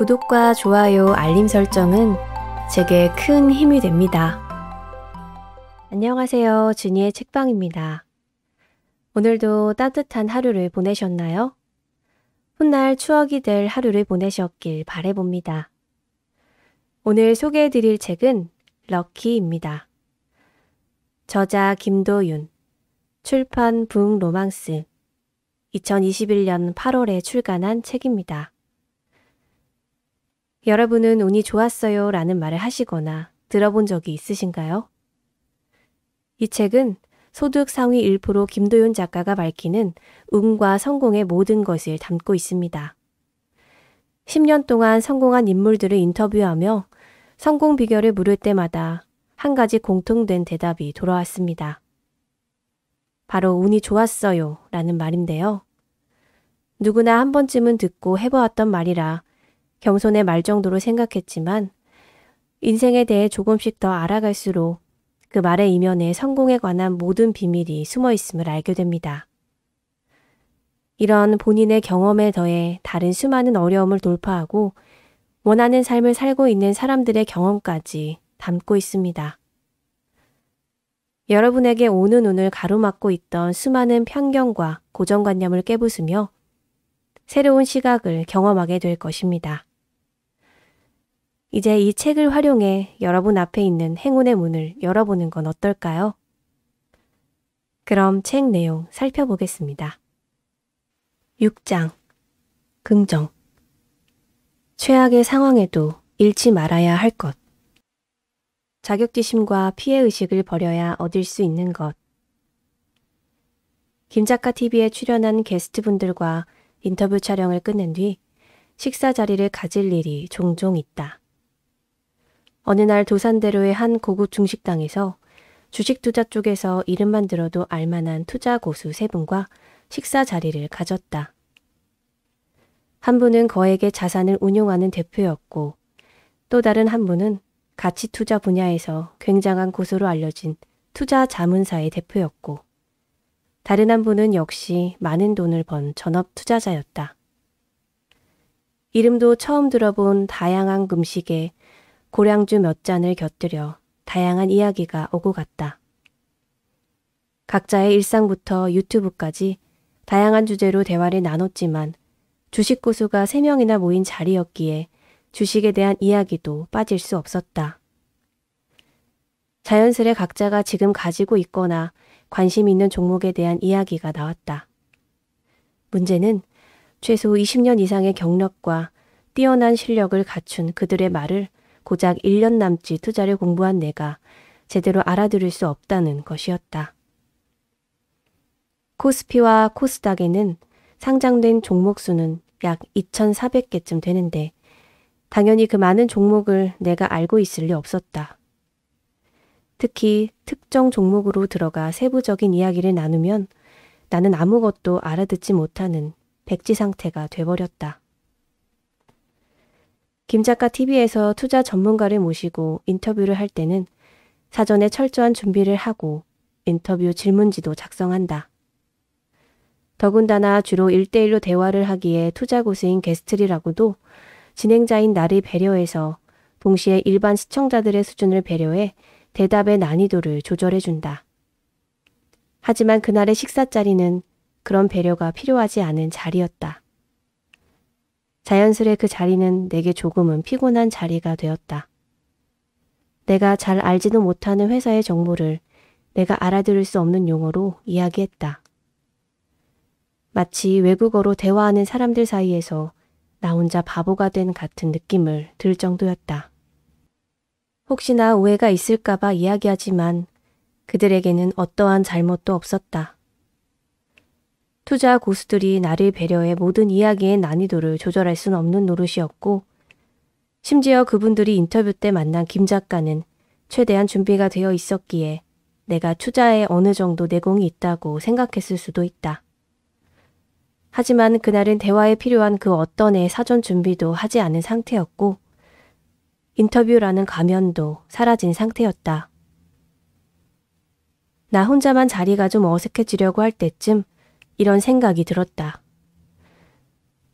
구독과 좋아요, 알림 설정은 제게 큰 힘이 됩니다. 안녕하세요. 준이의 책방입니다. 오늘도 따뜻한 하루를 보내셨나요? 훗날 추억이 될 하루를 보내셨길 바래봅니다. 오늘 소개해 드릴 책은 럭키입니다. 저자 김도윤, 출판 붕 로망스, 2021년 8월에 출간한 책입니다. 여러분은 운이 좋았어요 라는 말을 하시거나 들어본 적이 있으신가요? 이 책은 소득 상위 1% 김도윤 작가가 밝히는 운과 성공의 모든 것을 담고 있습니다. 10년 동안 성공한 인물들을 인터뷰하며 성공 비결을 물을 때마다 한 가지 공통된 대답이 돌아왔습니다. 바로 운이 좋았어요 라는 말인데요. 누구나 한 번쯤은 듣고 해보았던 말이라 겸손의 말 정도로 생각했지만 인생에 대해 조금씩 더 알아갈수록 그 말의 이면에 성공에 관한 모든 비밀이 숨어 있음을 알게 됩니다. 이런 본인의 경험에 더해 다른 수많은 어려움을 돌파하고 원하는 삶을 살고 있는 사람들의 경험까지 담고 있습니다. 여러분에게 오는 운을 가로막고 있던 수많은 편견과 고정관념을 깨부수며 새로운 시각을 경험하게 될 것입니다. 이제 이 책을 활용해 여러분 앞에 있는 행운의 문을 열어보는 건 어떨까요? 그럼 책 내용 살펴보겠습니다. 6장 긍정 최악의 상황에도 잃지 말아야 할 것. 자격지심과 피해의식을 버려야 얻을 수 있는 것. 김작가 TV에 출연한 게스트분들과 인터뷰 촬영을 끝낸 뒤 식사 자리를 가질 일이 종종 있다. 어느 날 도산대로의 한 고급 중식당에서 주식 투자 쪽에서 이름만 들어도 알만한 투자 고수 세 분과 식사 자리를 가졌다. 한 분은 거액의 자산을 운용하는 대표였고 또 다른 한 분은 가치 투자 분야에서 굉장한 고수로 알려진 투자 자문사의 대표였고 다른 한 분은 역시 많은 돈을 번 전업 투자자였다. 이름도 처음 들어본 다양한 금식에 고량주 몇 잔을 곁들여 다양한 이야기가 오고 갔다. 각자의 일상부터 유튜브까지 다양한 주제로 대화를 나눴지만 주식 고수가 3명이나 모인 자리였기에 주식에 대한 이야기도 빠질 수 없었다. 자연스레 각자가 지금 가지고 있거나 관심 있는 종목에 대한 이야기가 나왔다. 문제는 최소 20년 이상의 경력과 뛰어난 실력을 갖춘 그들의 말을 고작 1년 남짓 투자를 공부한 내가 제대로 알아들을 수 없다는 것이었다. 코스피와 코스닥에는 상장된 종목 수는 약 2,400개쯤 되는데 당연히 그 많은 종목을 내가 알고 있을 리 없었다. 특히 특정 종목으로 들어가 세부적인 이야기를 나누면 나는 아무것도 알아듣지 못하는 백지 상태가 돼버렸다. 김 작가 TV에서 투자 전문가를 모시고 인터뷰를 할 때는 사전에 철저한 준비를 하고 인터뷰 질문지도 작성한다. 더군다나 주로 1대1로 대화를 하기에 투자 고수인 게스트리라고도 진행자인 나를 배려해서 동시에 일반 시청자들의 수준을 배려해 대답의 난이도를 조절해준다. 하지만 그날의 식사 자리는 그런 배려가 필요하지 않은 자리였다. 자연스레 그 자리는 내게 조금은 피곤한 자리가 되었다. 내가 잘 알지도 못하는 회사의 정보를 내가 알아들을 수 없는 용어로 이야기했다. 마치 외국어로 대화하는 사람들 사이에서 나 혼자 바보가 된 같은 느낌을 들 정도였다. 혹시나 오해가 있을까봐 이야기하지만 그들에게는 어떠한 잘못도 없었다. 투자 고수들이 나를 배려해 모든 이야기의 난이도를 조절할 수는 없는 노릇이었고 심지어 그분들이 인터뷰 때 만난 김 작가는 최대한 준비가 되어 있었기에 내가 투자에 어느 정도 내공이 있다고 생각했을 수도 있다. 하지만 그날은 대화에 필요한 그 어떤의 사전 준비도 하지 않은 상태였고 인터뷰라는 가면도 사라진 상태였다. 나 혼자만 자리가 좀 어색해지려고 할 때쯤 이런 생각이 들었다.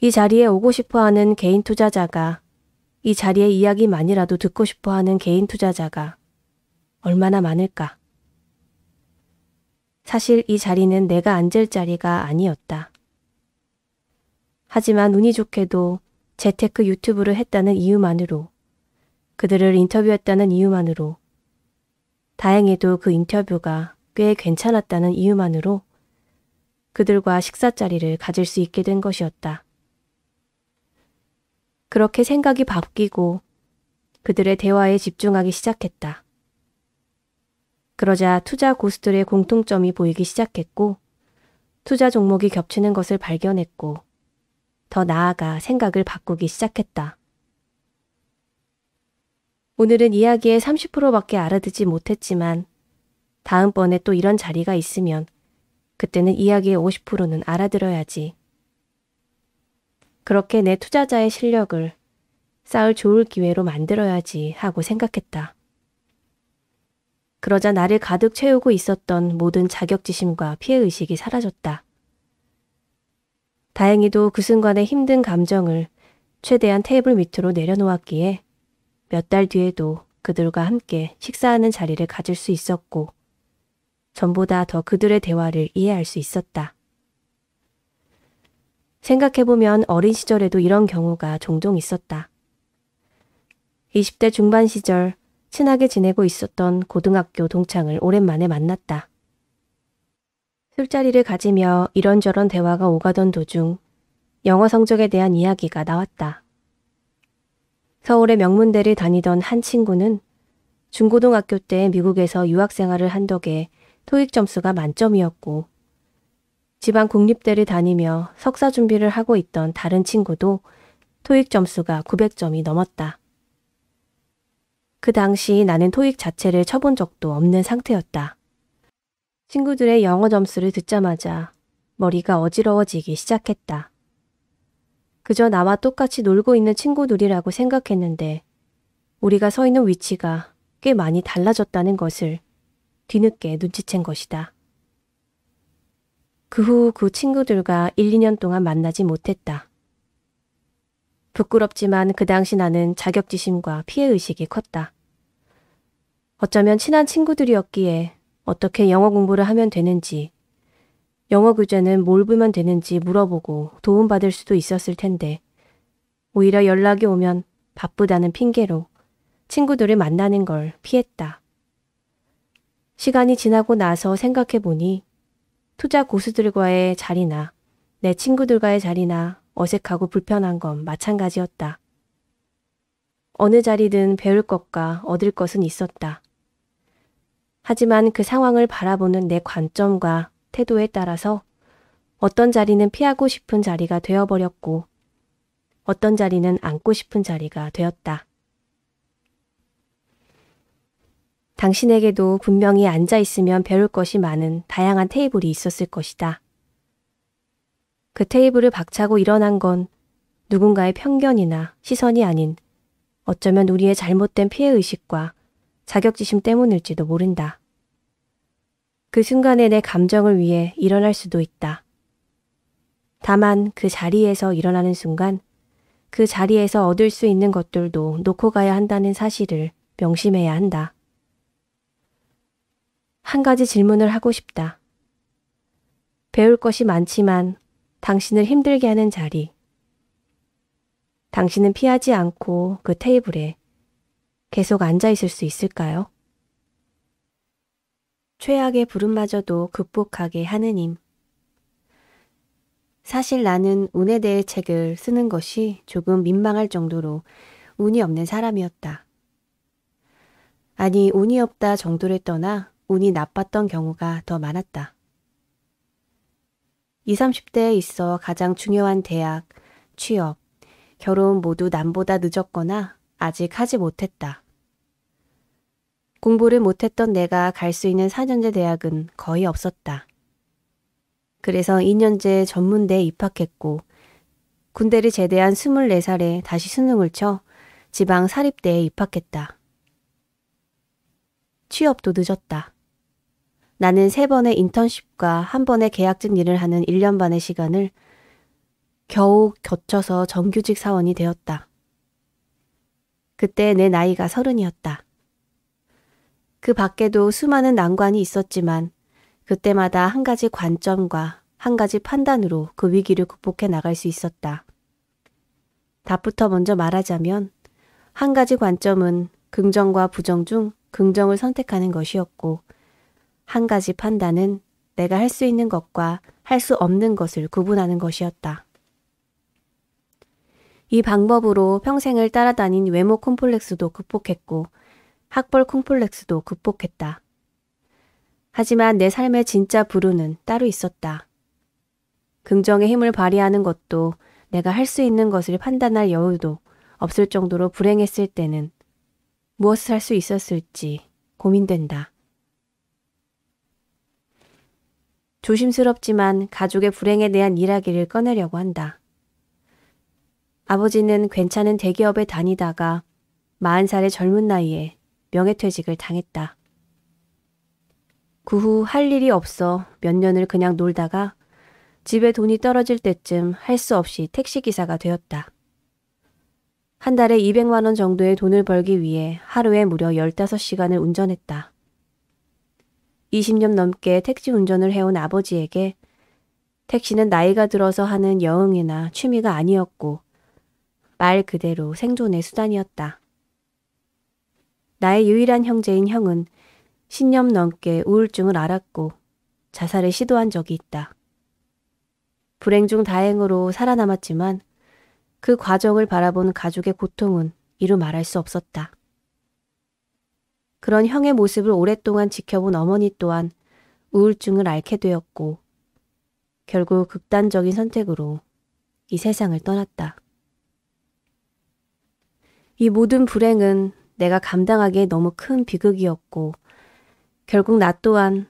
이 자리에 오고 싶어 하는 개인 투자자가 이 자리의 이야기만이라도 듣고 싶어 하는 개인 투자자가 얼마나 많을까? 사실 이 자리는 내가 앉을 자리가 아니었다. 하지만 운이 좋게도 재테크 유튜브를 했다는 이유만으로 그들을 인터뷰했다는 이유만으로 다행히도 그 인터뷰가 꽤 괜찮았다는 이유만으로 그들과 식사 자리를 가질 수 있게 된 것이었다. 그렇게 생각이 바뀌고 그들의 대화에 집중하기 시작했다. 그러자 투자 고수들의 공통점이 보이기 시작했고 투자 종목이 겹치는 것을 발견했고 더 나아가 생각을 바꾸기 시작했다. 오늘은 이야기의 30%밖에 알아듣지 못했지만 다음번에 또 이런 자리가 있으면 그때는 이야기의 50%는 알아들어야지. 그렇게 내 투자자의 실력을 쌓을 좋을 기회로 만들어야지 하고 생각했다. 그러자 나를 가득 채우고 있었던 모든 자격지심과 피해의식이 사라졌다. 다행히도 그 순간의 힘든 감정을 최대한 테이블 밑으로 내려놓았기에 몇 달 뒤에도 그들과 함께 식사하는 자리를 가질 수 있었고 전보다 더 그들의 대화를 이해할 수 있었다. 생각해보면 어린 시절에도 이런 경우가 종종 있었다. 20대 중반 시절 친하게 지내고 있었던 고등학교 동창을 오랜만에 만났다. 술자리를 가지며 이런저런 대화가 오가던 도중 영어 성적에 대한 이야기가 나왔다. 서울의 명문대를 다니던 한 친구는 중고등학교 때 미국에서 유학생활을 한 덕에 토익 점수가 만점이었고 지방 국립대를 다니며 석사 준비를 하고 있던 다른 친구도 토익 점수가 900점이 넘었다. 그 당시 나는 토익 자체를 쳐본 적도 없는 상태였다. 친구들의 영어 점수를 듣자마자 머리가 어지러워지기 시작했다. 그저 나와 똑같이 놀고 있는 친구들이라고 생각했는데 우리가 서 있는 위치가 꽤 많이 달라졌다는 것을 뒤늦게 눈치챈 것이다. 그 후그 그 친구들과 1, 2년 동안 만나지 못했다. 부끄럽지만 그 당시 나는 자격지심과 피해의식이 컸다. 어쩌면 친한 친구들이었기에 어떻게 영어 공부를 하면 되는지, 영어 교재는 뭘 보면 되는지 물어보고 도움받을 수도 있었을 텐데, 오히려 연락이 오면 바쁘다는 핑계로 친구들을 만나는 걸 피했다. 시간이 지나고 나서 생각해 보니 투자 고수들과의 자리나 내 친구들과의 자리나 어색하고 불편한 건 마찬가지였다. 어느 자리든 배울 것과 얻을 것은 있었다. 하지만 그 상황을 바라보는 내 관점과 태도에 따라서 어떤 자리는 피하고 싶은 자리가 되어버렸고 어떤 자리는 앉고 싶은 자리가 되었다. 당신에게도 분명히 앉아 있으면 배울 것이 많은 다양한 테이블이 있었을 것이다. 그 테이블을 박차고 일어난 건 누군가의 편견이나 시선이 아닌 어쩌면 우리의 잘못된 피해의식과 자격지심 때문일지도 모른다. 그 순간에 내 감정을 위해 일어날 수도 있다. 다만 그 자리에서 일어나는 순간 그 자리에서 얻을 수 있는 것들도 놓고 가야 한다는 사실을 명심해야 한다. 한 가지 질문을 하고 싶다. 배울 것이 많지만 당신을 힘들게 하는 자리. 당신은 피하지 않고 그 테이블에 계속 앉아 있을 수 있을까요? 최악의 부름마저도 극복하게 하느님. 사실 나는 운에 대해 책을 쓰는 것이 조금 민망할 정도로 운이 없는 사람이었다. 아니, 운이 없다 정도를 떠나 운이 나빴던 경우가 더 많았다. 20, 30대에 있어 가장 중요한 대학, 취업, 결혼 모두 남보다 늦었거나 아직 하지 못했다. 공부를 못했던 내가 갈 수 있는 4년제 대학은 거의 없었다. 그래서 2년제 전문대에 입학했고 군대를 제대한 24살에 다시 수능을 쳐 지방 사립대에 입학했다. 취업도 늦었다. 나는 세 번의 인턴십과 한 번의 계약직 일을 하는 1년 반의 시간을 겨우 겹쳐서 정규직 사원이 되었다. 그때 내 나이가 서른이었다. 그 밖에도 수많은 난관이 있었지만 그때마다 한 가지 관점과 한 가지 판단으로 그 위기를 극복해 나갈 수 있었다. 답부터 먼저 말하자면 한 가지 관점은 긍정과 부정 중 긍정을 선택하는 것이었고 한 가지 판단은 내가 할 수 있는 것과 할 수 없는 것을 구분하는 것이었다. 이 방법으로 평생을 따라다닌 외모 콤플렉스도 극복했고 학벌 콤플렉스도 극복했다. 하지만 내 삶의 진짜 부르는 따로 있었다. 긍정의 힘을 발휘하는 것도 내가 할 수 있는 것을 판단할 여유도 없을 정도로 불행했을 때는 무엇을 할 수 있었을지 고민된다. 조심스럽지만 가족의 불행에 대한 이야기를 꺼내려고 한다. 아버지는 괜찮은 대기업에 다니다가 40살의 젊은 나이에 명예퇴직을 당했다. 그 후 할 일이 없어 몇 년을 그냥 놀다가 집에 돈이 떨어질 때쯤 할 수 없이 택시기사가 되었다. 한 달에 200만원 정도의 돈을 벌기 위해 하루에 무려 15시간을 운전했다. 20년 넘게 택시 운전을 해온 아버지에게 택시는 나이가 들어서 하는 여흥이나 취미가 아니었고 말 그대로 생존의 수단이었다. 나의 유일한 형제인 형은 10년 넘게 우울증을 앓았고 자살을 시도한 적이 있다. 불행 중 다행으로 살아남았지만 그 과정을 바라본 가족의 고통은 이루 말할 수 없었다. 그런 형의 모습을 오랫동안 지켜본 어머니 또한 우울증을 앓게 되었고 결국 극단적인 선택으로 이 세상을 떠났다. 이 모든 불행은 내가 감당하기에 너무 큰 비극이었고 결국 나 또한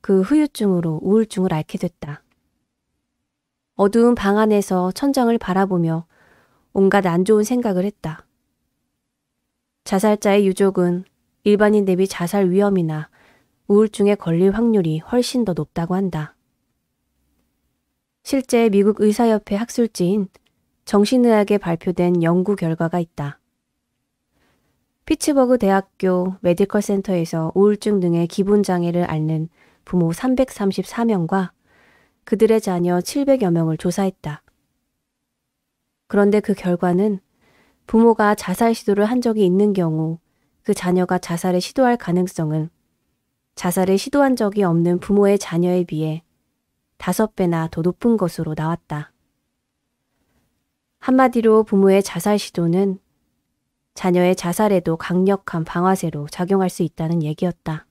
그 후유증으로 우울증을 앓게 됐다. 어두운 방 안에서 천장을 바라보며 온갖 안 좋은 생각을 했다. 자살자의 유족은 일반인 대비 자살 위험이나 우울증에 걸릴 확률이 훨씬 더 높다고 한다. 실제 미국 의사협회 학술지인 정신의학에 발표된 연구 결과가 있다. 피츠버그 대학교 메디컬 센터에서 우울증 등의 기분 장애를 앓는 부모 334명과 그들의 자녀 700여 명을 조사했다. 그런데 그 결과는 부모가 자살 시도를 한 적이 있는 경우 그 자녀가 자살을 시도할 가능성은 자살을 시도한 적이 없는 부모의 자녀에 비해 다섯 배나 더 높은 것으로 나왔다. 한마디로 부모의 자살 시도는 자녀의 자살에도 강력한 방아쇠로 작용할 수 있다는 얘기였다.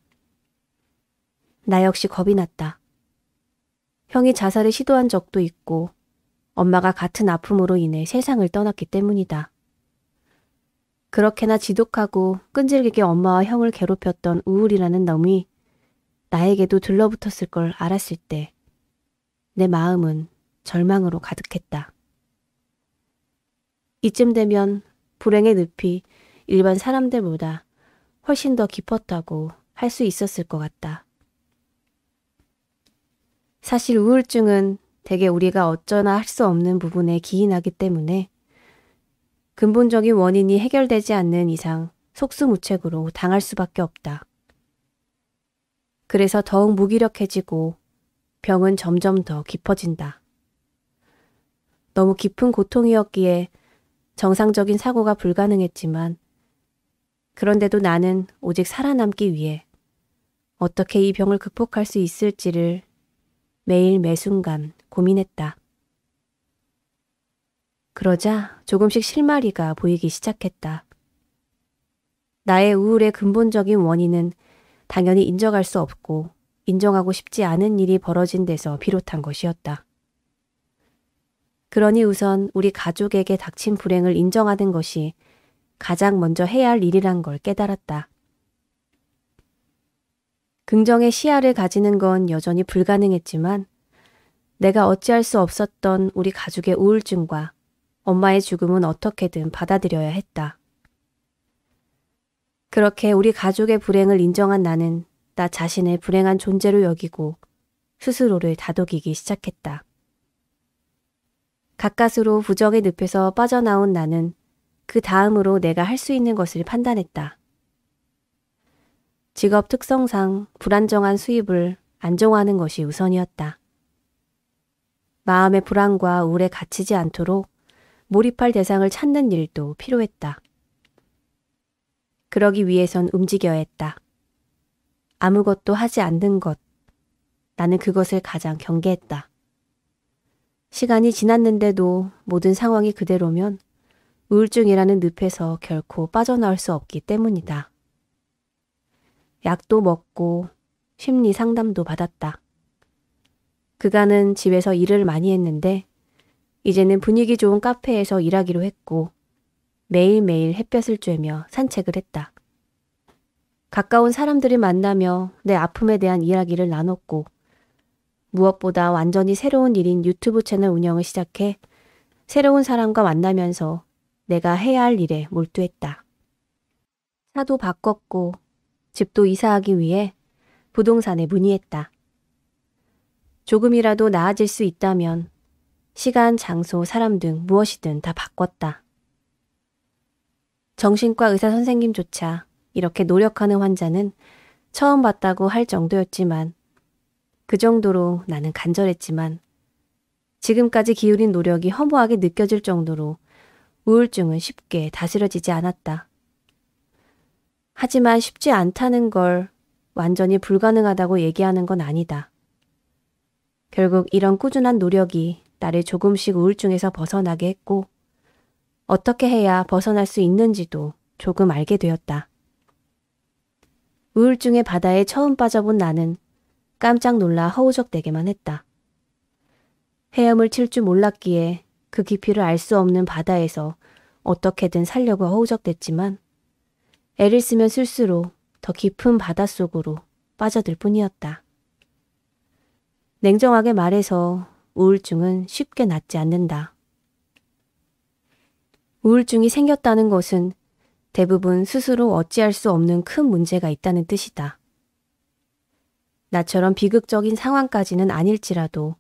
나 역시 겁이 났다. 형이 자살을 시도한 적도 있고 엄마가 같은 아픔으로 인해 세상을 떠났기 때문이다. 그렇게나 지독하고 끈질기게 엄마와 형을 괴롭혔던 우울이라는 놈이 나에게도 들러붙었을 걸 알았을 때 내 마음은 절망으로 가득했다. 이쯤 되면 불행의 늪이 일반 사람들보다 훨씬 더 깊었다고 할 수 있었을 것 같다. 사실 우울증은 대개 우리가 어쩌나 할 수 없는 부분에 기인하기 때문에 근본적인 원인이 해결되지 않는 이상 속수무책으로 당할 수밖에 없다. 그래서 더욱 무기력해지고 병은 점점 더 깊어진다. 너무 깊은 고통이었기에 정상적인 사고가 불가능했지만 그런데도 나는 오직 살아남기 위해 어떻게 이 병을 극복할 수 있을지를 매일 매순간 고민했다. 그러자 조금씩 실마리가 보이기 시작했다. 나의 우울의 근본적인 원인은 당연히 인정할 수 없고 인정하고 싶지 않은 일이 벌어진 데서 비롯한 것이었다. 그러니 우선 우리 가족에게 닥친 불행을 인정하는 것이 가장 먼저 해야 할 일이란 걸 깨달았다. 긍정의 시야를 가지는 건 여전히 불가능했지만 내가 어찌할 수 없었던 우리 가족의 우울증과 엄마의 죽음은 어떻게든 받아들여야 했다. 그렇게 우리 가족의 불행을 인정한 나는 나 자신을 불행한 존재로 여기고 스스로를 다독이기 시작했다. 가까스로 부정의 늪에서 빠져나온 나는 그 다음으로 내가 할 수 있는 것을 판단했다. 직업 특성상 불안정한 수입을 안정화하는 것이 우선이었다. 마음의 불안과 우울에 갇히지 않도록 몰입할 대상을 찾는 일도 필요했다. 그러기 위해선 움직여야 했다. 아무것도 하지 않는 것. 나는 그것을 가장 경계했다. 시간이 지났는데도 모든 상황이 그대로면 우울증이라는 늪에서 결코 빠져나올 수 없기 때문이다. 약도 먹고 심리 상담도 받았다. 그간은 집에서 일을 많이 했는데 이제는 분위기 좋은 카페에서 일하기로 했고 매일매일 햇볕을 쬐며 산책을 했다. 가까운 사람들이 만나며 내 아픔에 대한 이야기를 나눴고 무엇보다 완전히 새로운 일인 유튜브 채널 운영을 시작해 새로운 사람과 만나면서 내가 해야 할 일에 몰두했다. 차도 바꿨고 집도 이사하기 위해 부동산에 문의했다. 조금이라도 나아질 수 있다면 시간, 장소, 사람 등 무엇이든 다 바꿨다. 정신과 의사 선생님조차 이렇게 노력하는 환자는 처음 봤다고 할 정도였지만 그 정도로 나는 간절했지만 지금까지 기울인 노력이 허무하게 느껴질 정도로 우울증은 쉽게 다스려지지 않았다. 하지만 쉽지 않다는 걸 완전히 불가능하다고 얘기하는 건 아니다. 결국 이런 꾸준한 노력이 나를 조금씩 우울증에서 벗어나게 했고 어떻게 해야 벗어날 수 있는지도 조금 알게 되었다. 우울증의 바다에 처음 빠져본 나는 깜짝 놀라 허우적대기만 했다. 헤엄을 칠 줄 몰랐기에 그 깊이를 알 수 없는 바다에서 어떻게든 살려고 허우적댔지만 애를 쓰면 쓸수록 더 깊은 바닷속으로 빠져들 뿐이었다. 냉정하게 말해서 우울증은 쉽게 낫지 않는다. 우울증이 생겼다는 것은 대부분 스스로 어찌할 수 없는 큰 문제가 있다는 뜻이다. 나처럼 비극적인 상황까지는 아닐지라도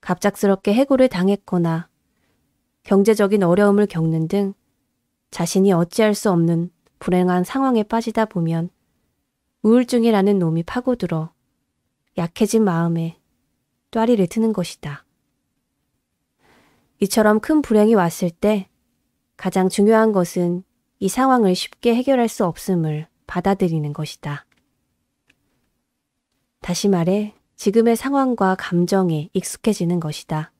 갑작스럽게 해고를 당했거나 경제적인 어려움을 겪는 등 자신이 어찌할 수 없는 불행한 상황에 빠지다 보면 우울증이라는 놈이 파고들어 약해진 마음에 또아리를 트는 것이다. 이처럼 큰 불행이 왔을 때 가장 중요한 것은 이 상황을 쉽게 해결할 수 없음을 받아들이는 것이다. 다시 말해 지금의 상황과 감정에 익숙해지는 것이다.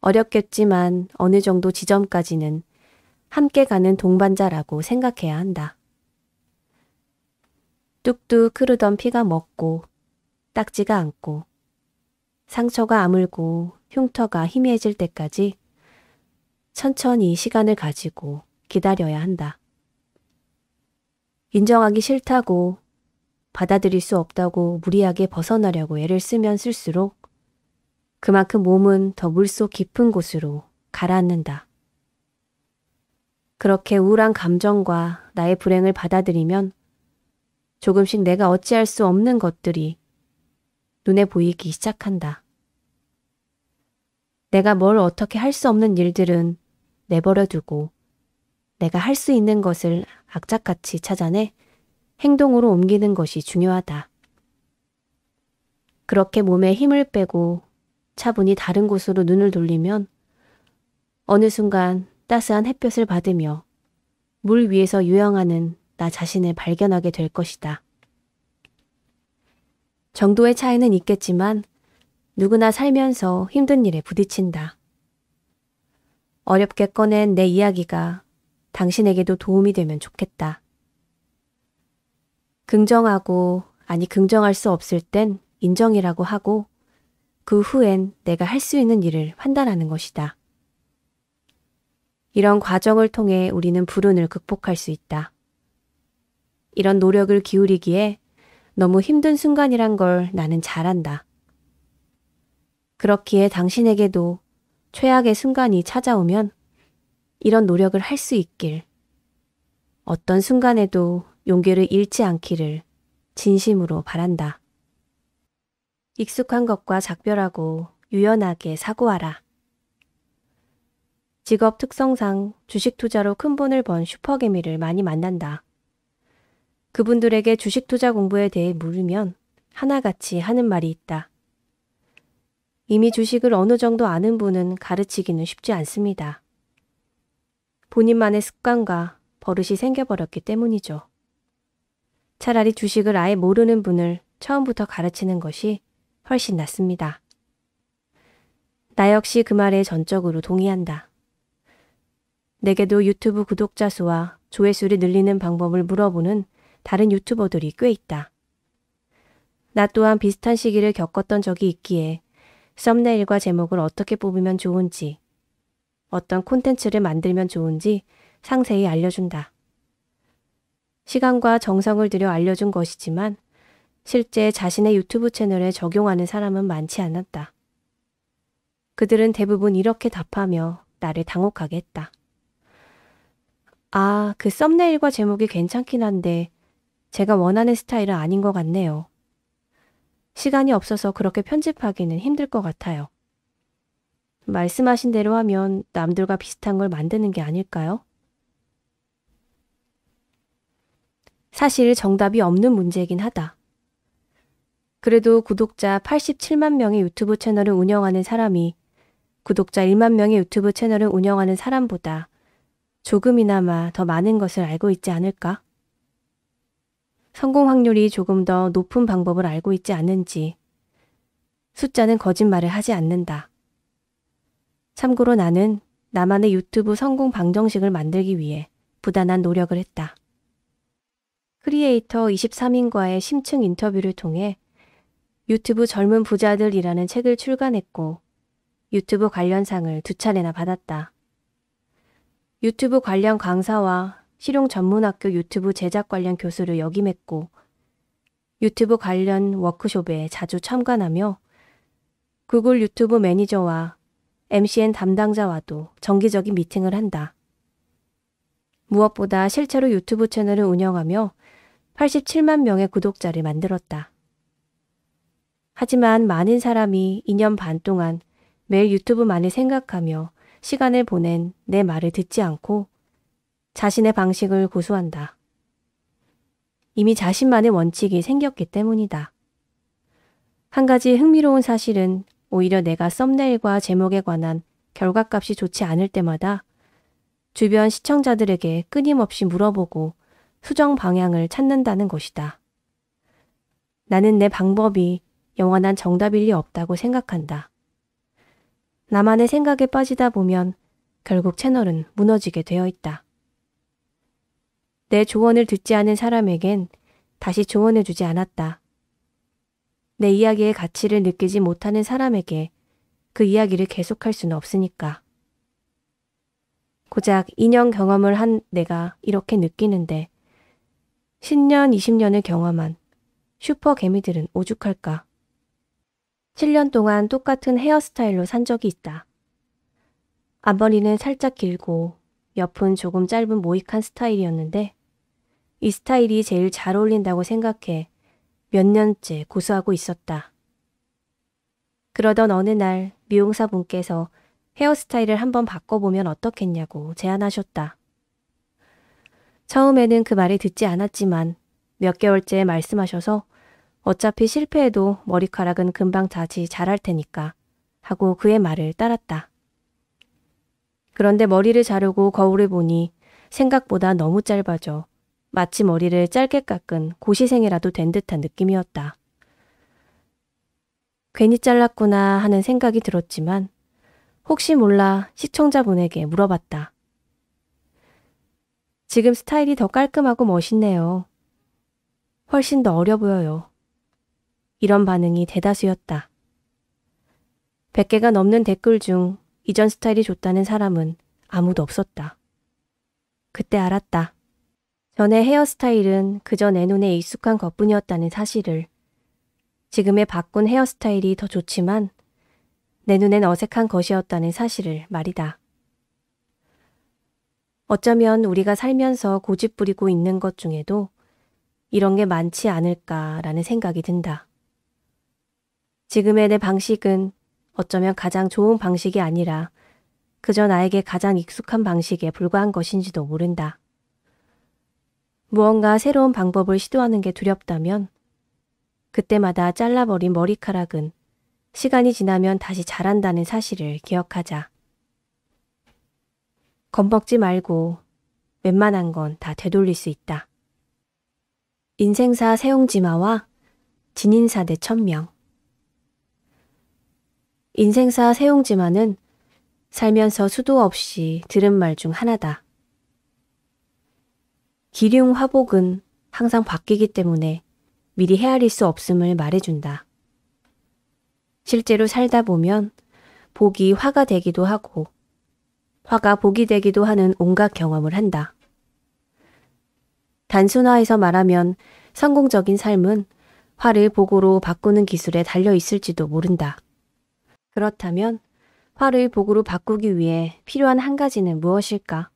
어렵겠지만 어느 정도 지점까지는 함께 가는 동반자라고 생각해야 한다. 뚝뚝 흐르던 피가 먹고 딱지가 않고 상처가 아물고 흉터가 희미해질 때까지 천천히 시간을 가지고 기다려야 한다. 인정하기 싫다고 받아들일 수 없다고 무리하게 벗어나려고 애를 쓰면 쓸수록 그만큼 몸은 더 물속 깊은 곳으로 가라앉는다. 그렇게 우울한 감정과 나의 불행을 받아들이면 조금씩 내가 어찌할 수 없는 것들이 눈에 보이기 시작한다. 내가 뭘 어떻게 할 수 없는 일들은 내버려 두고 내가 할 수 있는 것을 악착같이 찾아내 행동으로 옮기는 것이 중요하다. 그렇게 몸에 힘을 빼고 차분히 다른 곳으로 눈을 돌리면 어느 순간 따스한 햇볕을 받으며 물 위에서 유영하는 나 자신을 발견하게 될 것이다. 정도의 차이는 있겠지만 누구나 살면서 힘든 일에 부딪힌다. 어렵게 꺼낸 내 이야기가 당신에게도 도움이 되면 좋겠다. 긍정하고 아니 긍정할 수 없을 땐 인정이라고 하고 그 후엔 내가 할 수 있는 일을 판단하는 것이다. 이런 과정을 통해 우리는 불운을 극복할 수 있다. 이런 노력을 기울이기에 너무 힘든 순간이란 걸 나는 잘 안다. 그렇기에 당신에게도 최악의 순간이 찾아오면 이런 노력을 할 수 있길. 어떤 순간에도 용기를 잃지 않기를 진심으로 바란다. 익숙한 것과 작별하고 유연하게 사고하라. 직업 특성상 주식 투자로 큰 돈을 번 슈퍼개미를 많이 만난다. 그분들에게 주식 투자 공부에 대해 물으면 하나같이 하는 말이 있다. 이미 주식을 어느 정도 아는 분은 가르치기는 쉽지 않습니다. 본인만의 습관과 버릇이 생겨버렸기 때문이죠. 차라리 주식을 아예 모르는 분을 처음부터 가르치는 것이 훨씬 낫습니다. 나 역시 그 말에 전적으로 동의한다. 내게도 유튜브 구독자 수와 조회수를 늘리는 방법을 물어보는 다른 유튜버들이 꽤 있다. 나 또한 비슷한 시기를 겪었던 적이 있기에 썸네일과 제목을 어떻게 뽑으면 좋은지, 어떤 콘텐츠를 만들면 좋은지 상세히 알려준다. 시간과 정성을 들여 알려준 것이지만 실제 자신의 유튜브 채널에 적용하는 사람은 많지 않았다. 그들은 대부분 이렇게 답하며 나를 당혹하게 했다. 아, 그 썸네일과 제목이 괜찮긴 한데 제가 원하는 스타일은 아닌 것 같네요. 시간이 없어서 그렇게 편집하기는 힘들 것 같아요. 말씀하신 대로 하면 남들과 비슷한 걸 만드는 게 아닐까요? 사실 정답이 없는 문제이긴 하다. 그래도 구독자 87만 명의 유튜브 채널을 운영하는 사람이 구독자 1만 명의 유튜브 채널을 운영하는 사람보다 조금이나마 더 많은 것을 알고 있지 않을까? 성공 확률이 조금 더 높은 방법을 알고 있지 않는지 숫자는 거짓말을 하지 않는다. 참고로 나는 나만의 유튜브 성공 방정식을 만들기 위해 부단한 노력을 했다. 크리에이터 23인과의 심층 인터뷰를 통해 유튜브 젊은 부자들이라는 책을 출간했고 유튜브 관련 상을 두 차례나 받았다. 유튜브 관련 강사와 실용 전문학교 유튜브 제작 관련 교수를 역임했고 유튜브 관련 워크숍에 자주 참관하며 구글 유튜브 매니저와 MCN 담당자와도 정기적인 미팅을 한다. 무엇보다 실제로 유튜브 채널을 운영하며 87만 명의 구독자를 만들었다. 하지만 많은 사람이 2년 반 동안 매일 유튜브만을 생각하며 시간을 보낸 내 말을 듣지 않고 자신의 방식을 고수한다. 이미 자신만의 원칙이 생겼기 때문이다. 한 가지 흥미로운 사실은 오히려 내가 썸네일과 제목에 관한 결과값이 좋지 않을 때마다 주변 시청자들에게 끊임없이 물어보고 수정 방향을 찾는다는 것이다. 나는 내 방법이 영원한 정답일 리 없다고 생각한다. 나만의 생각에 빠지다 보면 결국 채널은 무너지게 되어 있다. 내 조언을 듣지 않은 사람에겐 다시 조언해주지 않았다. 내 이야기의 가치를 느끼지 못하는 사람에게 그 이야기를 계속할 수는 없으니까. 고작 2년 경험을 한 내가 이렇게 느끼는데 10년, 20년을 경험한 슈퍼 개미들은 오죽할까. 7년 동안 똑같은 헤어스타일로 산 적이 있다. 앞머리는 살짝 길고 옆은 조금 짧은 모이칸 스타일이었는데 이 스타일이 제일 잘 어울린다고 생각해 몇 년째 고수하고 있었다. 그러던 어느 날 미용사 분께서 헤어스타일을 한번 바꿔보면 어떻겠냐고 제안하셨다. 처음에는 그 말을 듣지 않았지만 몇 개월째 말씀하셔서 어차피 실패해도 머리카락은 금방 다시 자랄 테니까 하고 그의 말을 따랐다. 그런데 머리를 자르고 거울을 보니 생각보다 너무 짧아져 마치 머리를 짧게 깎은 고시생이라도 된 듯한 느낌이었다. 괜히 잘랐구나 하는 생각이 들었지만 혹시 몰라 시청자분에게 물어봤다. 지금 스타일이 더 깔끔하고 멋있네요. 훨씬 더 어려 보여요. 이런 반응이 대다수였다. 100개가 넘는 댓글 중 이전 스타일이 좋다는 사람은 아무도 없었다. 그때 알았다. 전의 헤어스타일은 그저 내 눈에 익숙한 것뿐이었다는 사실을 지금의 바꾼 헤어스타일이 더 좋지만 내 눈엔 어색한 것이었다는 사실을 말이다. 어쩌면 우리가 살면서 고집 부리고 있는 것 중에도 이런 게 많지 않을까라는 생각이 든다. 지금의 내 방식은 어쩌면 가장 좋은 방식이 아니라 그저 나에게 가장 익숙한 방식에 불과한 것인지도 모른다. 무언가 새로운 방법을 시도하는 게 두렵다면 그때마다 잘라버린 머리카락은 시간이 지나면 다시 자란다는 사실을 기억하자. 겁먹지 말고 웬만한 건 다 되돌릴 수 있다. 인생사 세용지마와 진인사 대 천명 인생사 세용지마는 살면서 수도 없이 들은 말 중 하나다. 기륭 화복은 항상 바뀌기 때문에 미리 헤아릴 수 없음을 말해준다. 실제로 살다 보면 복이 화가 되기도 하고 화가 복이 되기도 하는 온갖 경험을 한다. 단순화해서 말하면 성공적인 삶은 화를 복으로 바꾸는 기술에 달려 있을지도 모른다. 그렇다면 화를 복으로 바꾸기 위해 필요한 한 가지는 무엇일까?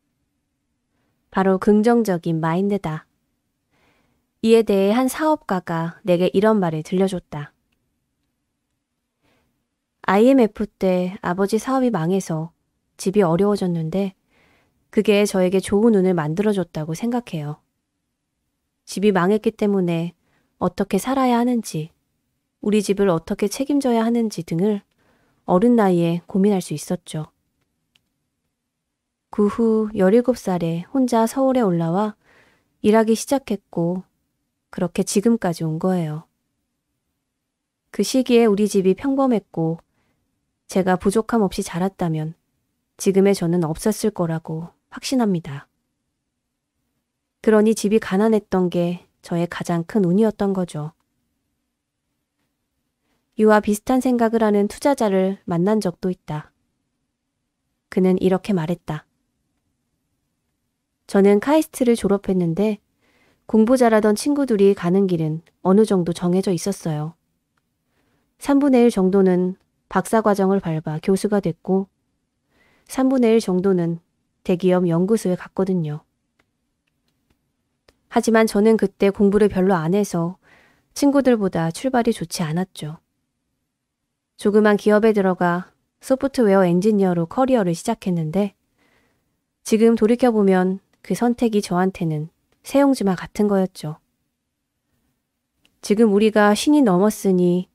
바로 긍정적인 마인드다. 이에 대해 한 사업가가 내게 이런 말을 들려줬다. IMF 때 아버지 사업이 망해서 집이 어려워졌는데 그게 저에게 좋은 운을 만들어줬다고 생각해요. 집이 망했기 때문에 어떻게 살아야 하는지, 우리 집을 어떻게 책임져야 하는지 등을 어른 나이에 고민할 수 있었죠. 그 후 17살에 혼자 서울에 올라와 일하기 시작했고, 그렇게 지금까지 온 거예요. 그 시기에 우리 집이 평범했고, 제가 부족함 없이 자랐다면 지금의 저는 없었을 거라고 확신합니다. 그러니 집이 가난했던 게 저의 가장 큰 운이었던 거죠. 이와 비슷한 생각을 하는 투자자를 만난 적도 있다. 그는 이렇게 말했다. 저는 카이스트를 졸업했는데 공부 잘하던 친구들이 가는 길은 어느 정도 정해져 있었어요. 3분의 1 정도는 박사 과정을 밟아 교수가 됐고 3분의 1 정도는 대기업 연구소에 갔거든요. 하지만 저는 그때 공부를 별로 안 해서 친구들보다 출발이 좋지 않았죠. 조그만 기업에 들어가 소프트웨어 엔지니어로 커리어를 시작했는데 지금 돌이켜보면 그 선택이 저한테는 세용지마 같은 거였죠. 지금 우리가 신이 넘었으니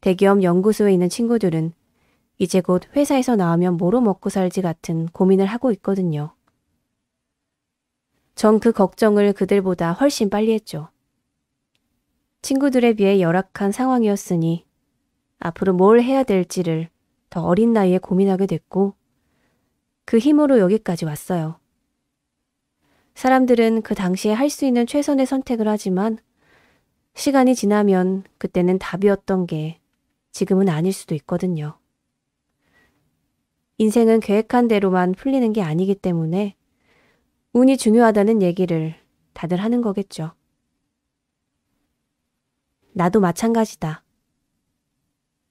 대기업 연구소에 있는 친구들은 이제 곧 회사에서 나오면 뭐로 먹고 살지 같은 고민을 하고 있거든요. 전 그 걱정을 그들보다 훨씬 빨리 했죠. 친구들에 비해 열악한 상황이었으니 앞으로 뭘 해야 될지를 더 어린 나이에 고민하게 됐고 그 힘으로 여기까지 왔어요. 사람들은 그 당시에 할 수 있는 최선의 선택을 하지만 시간이 지나면 그때는 답이었던 게 지금은 아닐 수도 있거든요. 인생은 계획한 대로만 풀리는 게 아니기 때문에 운이 중요하다는 얘기를 다들 하는 거겠죠. 나도 마찬가지다.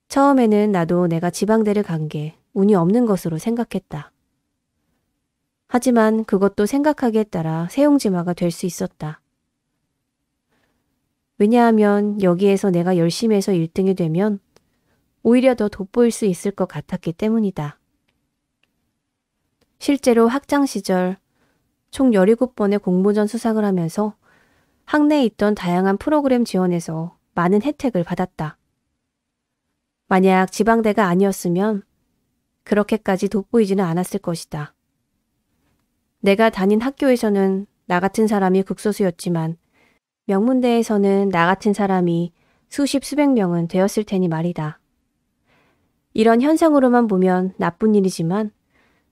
처음에는 나도 내가 지방대를 간 게 운이 없는 것으로 생각했다. 하지만 그것도 생각하기에 따라 세용지마가 될 수 있었다. 왜냐하면 여기에서 내가 열심히 해서 1등이 되면 오히려 더 돋보일 수 있을 것 같았기 때문이다. 실제로 학창 시절 총 17번의 공모전 수상을 하면서 학내에 있던 다양한 프로그램 지원에서 많은 혜택을 받았다. 만약 지방대가 아니었으면 그렇게까지 돋보이지는 않았을 것이다. 내가 다닌 학교에서는 나 같은 사람이 극소수였지만 명문대에서는 나 같은 사람이 수십 수백 명은 되었을 테니 말이다. 이런 현상으로만 보면 나쁜 일이지만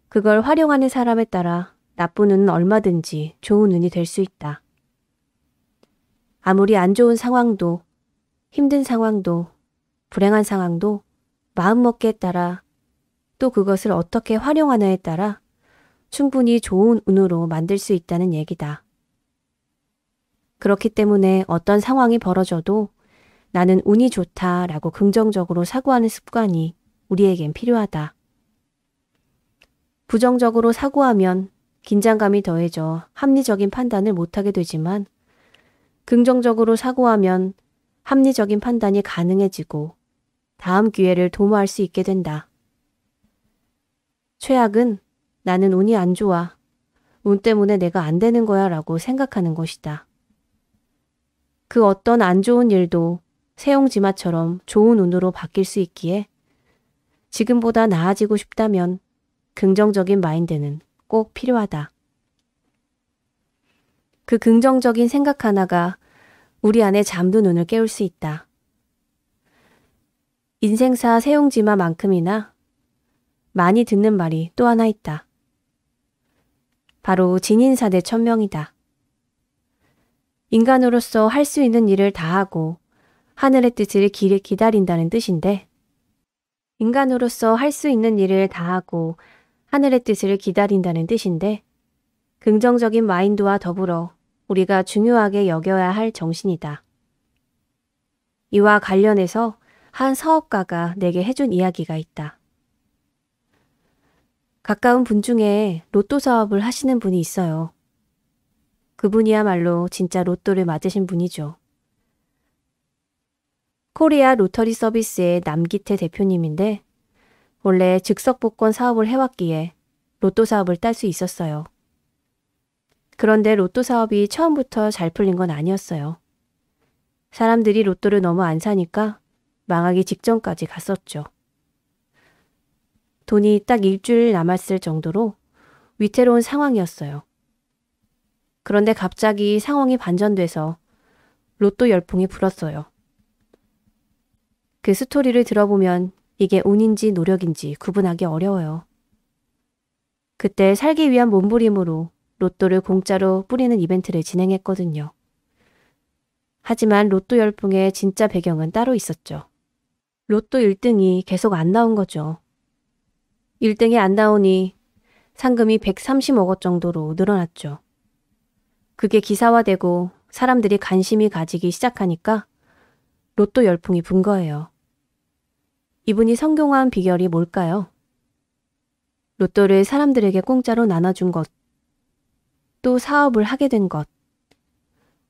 그걸 활용하는 사람에 따라 나쁜 운은 얼마든지 좋은 운이 될 수 있다. 아무리 안 좋은 상황도 힘든 상황도 불행한 상황도 마음먹기에 따라 또 그것을 어떻게 활용하느냐에 따라 충분히 좋은 운으로 만들 수 있다는 얘기다. 그렇기 때문에 어떤 상황이 벌어져도 나는 운이 좋다 라고 긍정적으로 사고하는 습관이 우리에겐 필요하다. 부정적으로 사고하면 긴장감이 더해져 합리적인 판단을 못하게 되지만 긍정적으로 사고하면 합리적인 판단이 가능해지고 다음 기회를 도모할 수 있게 된다. 최악은 나는 운이 안 좋아. 운 때문에 내가 안 되는 거야 라고 생각하는 것이다. 그 어떤 안 좋은 일도 세용지마처럼 좋은 운으로 바뀔 수 있기에 지금보다 나아지고 싶다면 긍정적인 마인드는 꼭 필요하다. 그 긍정적인 생각 하나가 우리 안에 잠든 눈을 깨울 수 있다. 인생사 세용지마만큼이나 많이 듣는 말이 또 하나 있다. 바로 진인사대 천명이다. 인간으로서 할 수 있는 일을 다하고 하늘의 뜻을 길에 기다린다는 뜻인데 인간으로서 할 수 있는 일을 다하고 하늘의 뜻을 기다린다는 뜻인데 긍정적인 마인드와 더불어 우리가 중요하게 여겨야 할 정신이다. 이와 관련해서 한 사업가가 내게 해준 이야기가 있다. 가까운 분 중에 로또 사업을 하시는 분이 있어요. 그분이야말로 진짜 로또를 맞으신 분이죠. 코리아 로터리 서비스의 남기태 대표님인데 원래 즉석 복권 사업을 해왔기에 로또 사업을 딸 수 있었어요. 그런데 로또 사업이 처음부터 잘 풀린 건 아니었어요. 사람들이 로또를 너무 안 사니까 망하기 직전까지 갔었죠. 돈이 딱 일주일 남았을 정도로 위태로운 상황이었어요. 그런데 갑자기 상황이 반전돼서 로또 열풍이 불었어요. 그 스토리를 들어보면 이게 운인지 노력인지 구분하기 어려워요. 그때 살기 위한 몸부림으로 로또를 공짜로 뿌리는 이벤트를 진행했거든요. 하지만 로또 열풍의 진짜 배경은 따로 있었죠. 로또 1등이 계속 안 나온 거죠. 1등이 안 나오니 상금이 130억 정도로 늘어났죠. 그게 기사화되고 사람들이 관심이 가지기 시작하니까 로또 열풍이 분 거예요. 이분이 성공한 비결이 뭘까요? 로또를 사람들에게 공짜로 나눠준 것, 또 사업을 하게 된 것,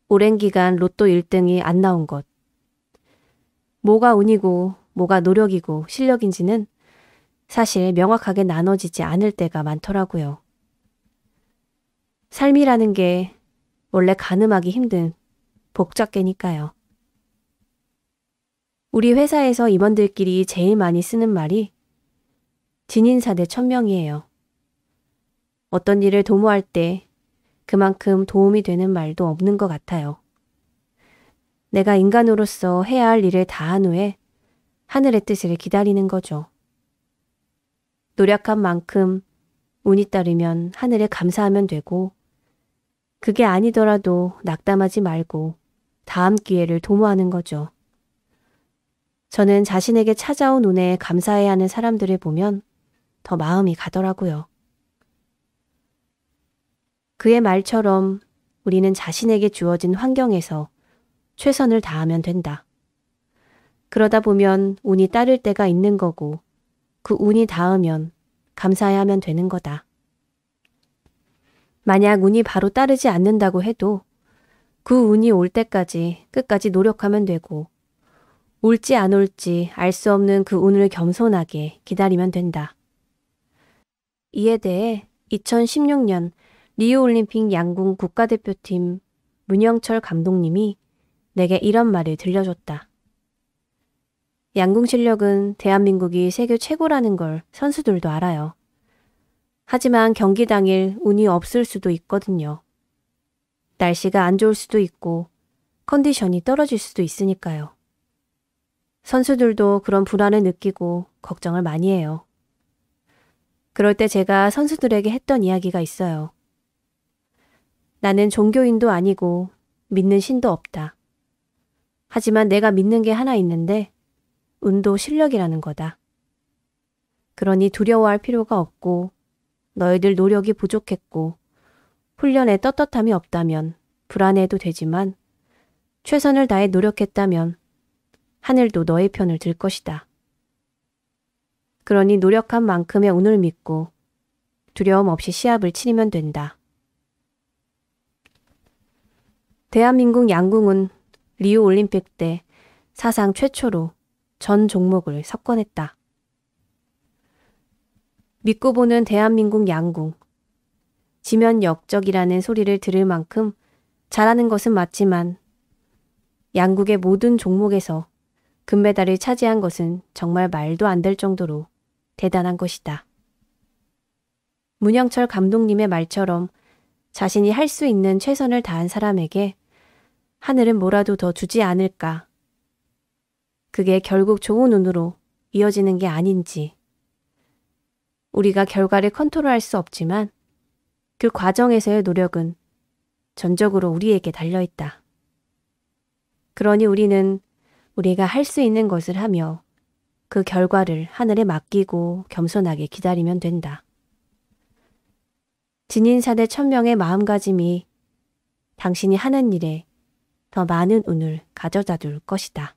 오랜 기간 로또 1등이 안 나온 것, 뭐가 운이고 뭐가 노력이고 실력인지는 사실 명확하게 나눠지지 않을 때가 많더라고요. 삶이라는 게 원래 가늠하기 힘든 복잡계니까요. 우리 회사에서 임원들끼리 제일 많이 쓰는 말이 진인사 대 천명이에요. 어떤 일을 도모할 때 그만큼 도움이 되는 말도 없는 것 같아요. 내가 인간으로서 해야 할 일을 다 한 후에 하늘의 뜻을 기다리는 거죠. 노력한 만큼 운이 따르면 하늘에 감사하면 되고 그게 아니더라도 낙담하지 말고 다음 기회를 도모하는 거죠. 저는 자신에게 찾아온 운에 감사해야 하는 사람들을 보면 더 마음이 가더라고요. 그의 말처럼 우리는 자신에게 주어진 환경에서 최선을 다하면 된다. 그러다 보면 운이 따를 때가 있는 거고 그 운이 닿으면 감사해야 하면 되는 거다. 만약 운이 바로 따르지 않는다고 해도 그 운이 올 때까지 끝까지 노력하면 되고 올지 안 올지 알 수 없는 그 운을 겸손하게 기다리면 된다. 이에 대해 2016년 리우올림픽 양궁 국가대표팀 문영철 감독님이 내게 이런 말을 들려줬다. 양궁 실력은 대한민국이 세계 최고라는 걸 선수들도 알아요. 하지만 경기 당일 운이 없을 수도 있거든요. 날씨가 안 좋을 수도 있고 컨디션이 떨어질 수도 있으니까요. 선수들도 그런 불안을 느끼고 걱정을 많이 해요. 그럴 때 제가 선수들에게 했던 이야기가 있어요. 나는 종교인도 아니고 믿는 신도 없다. 하지만 내가 믿는 게 하나 있는데 운도 실력이라는 거다. 그러니 두려워할 필요가 없고 너희들 노력이 부족했고 훈련에 떳떳함이 없다면 불안해도 되지만 최선을 다해 노력했다면 하늘도 너의 편을 들 것이다. 그러니 노력한 만큼의 운을 믿고 두려움 없이 시합을 치르면 된다. 대한민국 양궁은 리우 올림픽 때 사상 최초로 전 종목을 석권했다. 믿고 보는 대한민국 양궁. 지면 역적이라는 소리를 들을 만큼 잘하는 것은 맞지만 양국의 모든 종목에서 금메달을 차지한 것은 정말 말도 안 될 정도로 대단한 것이다. 문영철 감독님의 말처럼 자신이 할 수 있는 최선을 다한 사람에게 하늘은 뭐라도 더 주지 않을까. 그게 결국 좋은 운으로 이어지는 게 아닌지. 우리가 결과를 컨트롤할 수 없지만 그 과정에서의 노력은 전적으로 우리에게 달려있다. 그러니 우리는 우리가 할 수 있는 것을 하며 그 결과를 하늘에 맡기고 겸손하게 기다리면 된다. 진인사대 천명의 마음가짐이 당신이 하는 일에 더 많은 운을 가져다 둘 것이다.